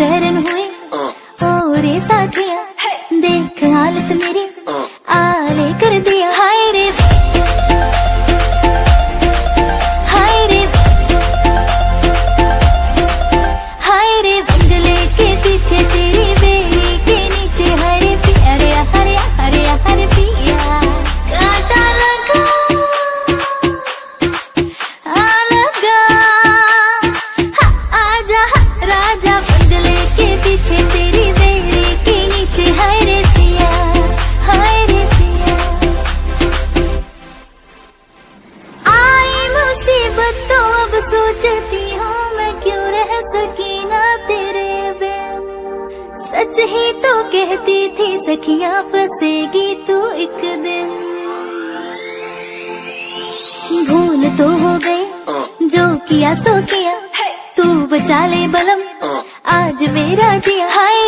बैरन हुए और रे साथिया देख हालत मेरी। मुसीबत तो अब सोचती हूँ मैं क्यों रह सकी ना तेरे बिन? सच ही तो कहती थी सखियाँ फंसेगी तू एक दिन। भूल तो हो गई जो किया सो किया तू बचा ले बलम। आज मेरा जिया। हाय